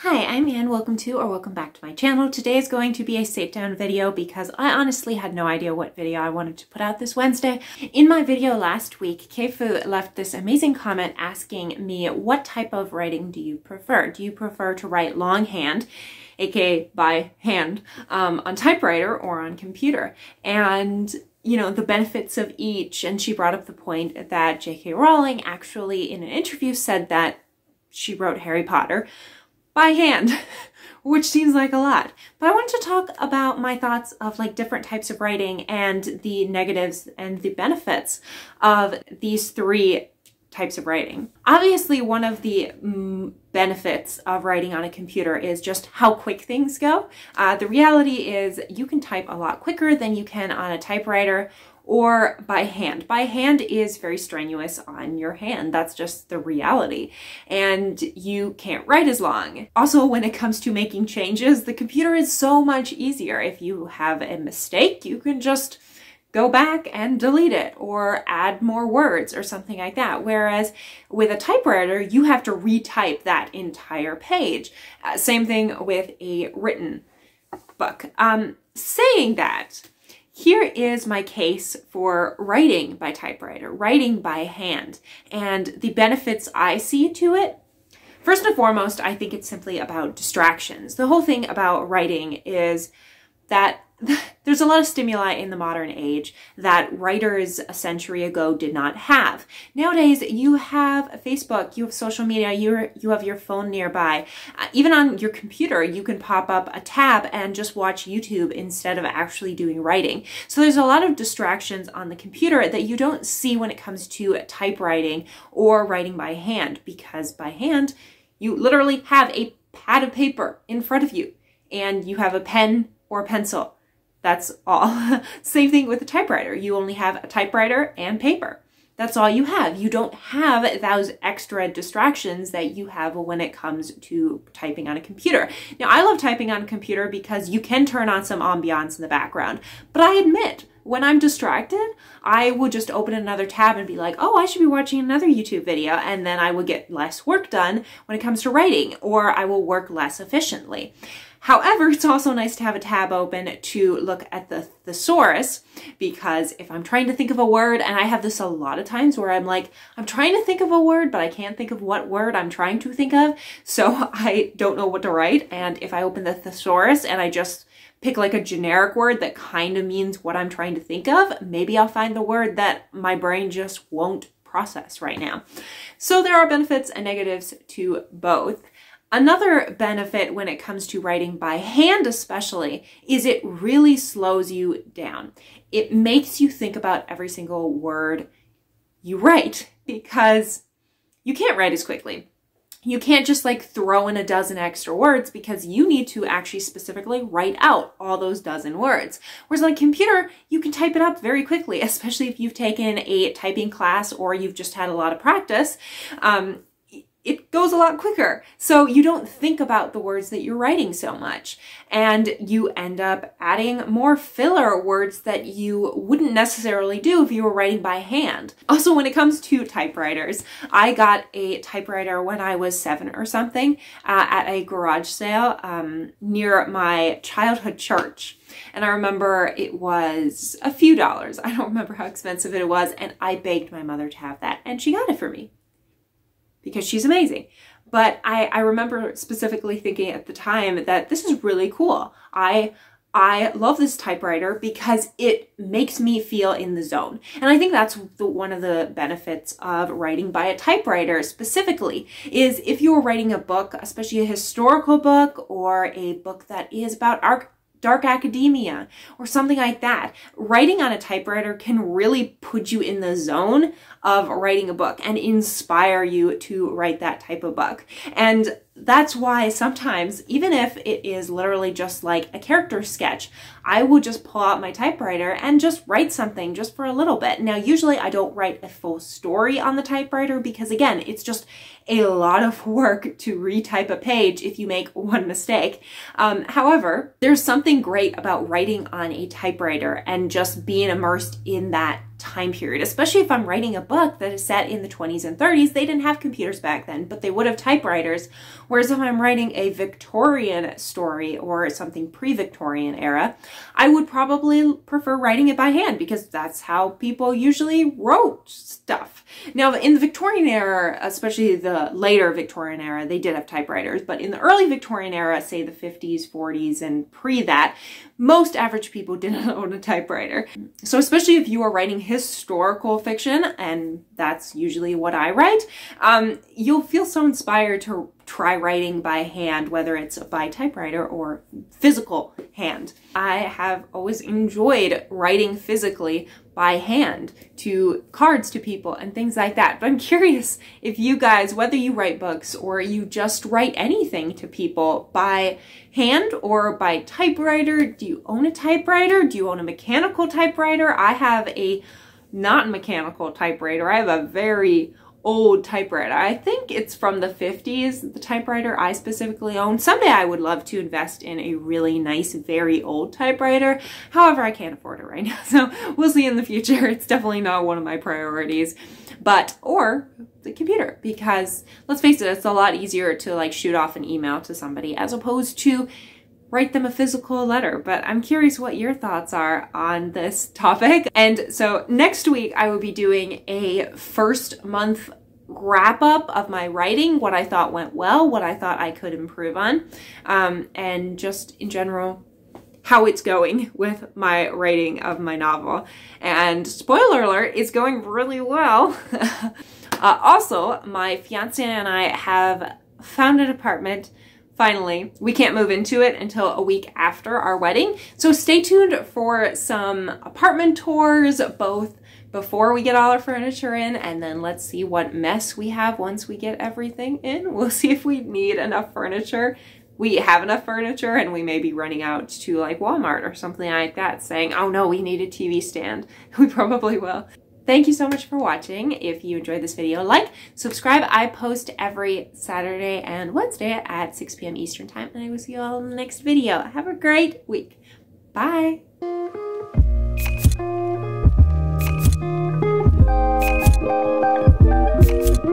Hi, I'm Anne. Welcome to or welcome back to my channel. Today is going to be a sit down video because I honestly had no idea what video I wanted to put out this Wednesday. In my video last week, Keifu left this amazing comment asking me what type of writing do you prefer? Do you prefer to write longhand, aka by hand, um, on typewriter or on computer? And you know, the benefits of each. And she brought up the point that J.K. Rowling actually in an interview said that she wrote Harry Potter by hand, which seems like a lot. But I wanted to talk about my thoughts of like different types of writing and the negatives and the benefits of these three types of writing. Obviously, one of the mm, benefits of writing on a computer is just how quick things go. Uh, the reality is you can type a lot quicker than you can on a typewriter or by hand. By hand is very strenuous on your hand. That's just the reality. And you can't write as long. Also, when it comes to making changes, the computer is so much easier. If you have a mistake, you can just go back and delete it or add more words or something like that. Whereas with a typewriter, you have to retype that entire page. Uh, same thing with a written book. Um, saying that, here is my case for writing by typewriter, writing by hand, and the benefits I see to it. First and foremost, I think it's simply about distractions. The whole thing about writing is that there's a lot of stimuli in the modern age that writers a century ago did not have. Nowadays, you have Facebook, you have social media, you you have your phone nearby. Uh, even on your computer, you can pop up a tab and just watch YouTube instead of actually doing writing. So there's a lot of distractions on the computer that you don't see when it comes to typewriting or writing by hand because by hand, you literally have a pad of paper in front of you and you have a pen or a pencil that's all. Same thing with a typewriter. You only have a typewriter and paper. That's all you have. You don't have those extra distractions that you have when it comes to typing on a computer. Now, I love typing on a computer because you can turn on some ambiance in the background. But I admit, when I'm distracted, I would just open another tab and be like, oh, I should be watching another YouTube video. And then I would get less work done when it comes to writing, or I will work less efficiently. However, it's also nice to have a tab open to look at the thesaurus because if I'm trying to think of a word, and I have this a lot of times where I'm like, I'm trying to think of a word, but I can't think of what word I'm trying to think of, so I don't know what to write. And if I open the thesaurus and I just pick like a generic word that kind of means what I'm trying to think of, maybe I'll find the word that my brain just won't process right now. So there are benefits and negatives to both. Another benefit when it comes to writing by hand, especially, is it really slows you down. It makes you think about every single word you write because you can't write as quickly. You can't just like throw in a dozen extra words because you need to actually specifically write out all those dozen words. Whereas on a computer, you can type it up very quickly, especially if you've taken a typing class or you've just had a lot of practice. Um, it goes a lot quicker. So you don't think about the words that you're writing so much. And you end up adding more filler words that you wouldn't necessarily do if you were writing by hand. Also, when it comes to typewriters, I got a typewriter when I was seven or something uh, at a garage sale um, near my childhood church. And I remember it was a few dollars. I don't remember how expensive it was. And I begged my mother to have that. And she got it for me because she's amazing. But I, I remember specifically thinking at the time that this is really cool. I I love this typewriter because it makes me feel in the zone. And I think that's the, one of the benefits of writing by a typewriter specifically is if you are writing a book, especially a historical book or a book that is about art dark academia or something like that. Writing on a typewriter can really put you in the zone of writing a book and inspire you to write that type of book. And that's why sometimes, even if it is literally just like a character sketch, I will just pull out my typewriter and just write something just for a little bit. Now, usually I don't write a full story on the typewriter because again, it's just a lot of work to retype a page if you make one mistake. Um, however, there's something great about writing on a typewriter and just being immersed in that time period, especially if I'm writing a book that is set in the 20s and 30s. They didn't have computers back then, but they would have typewriters. Whereas if I'm writing a Victorian story or something pre-Victorian era, I would probably prefer writing it by hand because that's how people usually wrote stuff. Now, in the Victorian era, especially the later Victorian era, they did have typewriters, but in the early Victorian era, say the 50s, 40s, and pre that, most average people didn't own a typewriter. So especially if you are writing historical fiction, and that's usually what I write, um, you'll feel so inspired to try writing by hand, whether it's by typewriter or physical hand. I have always enjoyed writing physically by hand to cards to people and things like that. But I'm curious if you guys, whether you write books or you just write anything to people by hand or by typewriter, do you own a typewriter? Do you own a mechanical typewriter? I have a not mechanical typewriter. I have a very old typewriter. I think it's from the 50s, the typewriter I specifically own. Someday I would love to invest in a really nice, very old typewriter. However, I can't afford it right now, so we'll see in the future. It's definitely not one of my priorities. But, or the computer, because let's face it, it's a lot easier to like shoot off an email to somebody as opposed to write them a physical letter. But I'm curious what your thoughts are on this topic. And so next week I will be doing a first month wrap up of my writing, what I thought went well, what I thought I could improve on, um, and just in general, how it's going with my writing of my novel. And spoiler alert, it's going really well. uh, also, my fiance and I have found an apartment finally. We can't move into it until a week after our wedding. So stay tuned for some apartment tours, both before we get all our furniture in, and then let's see what mess we have once we get everything in. We'll see if we need enough furniture. We have enough furniture and we may be running out to like Walmart or something like that saying, oh no, we need a TV stand. We probably will. Thank you so much for watching. If you enjoyed this video, like, subscribe. I post every Saturday and Wednesday at 6 p.m. Eastern time, and I will see you all in the next video. Have a great week. Bye. Thank you.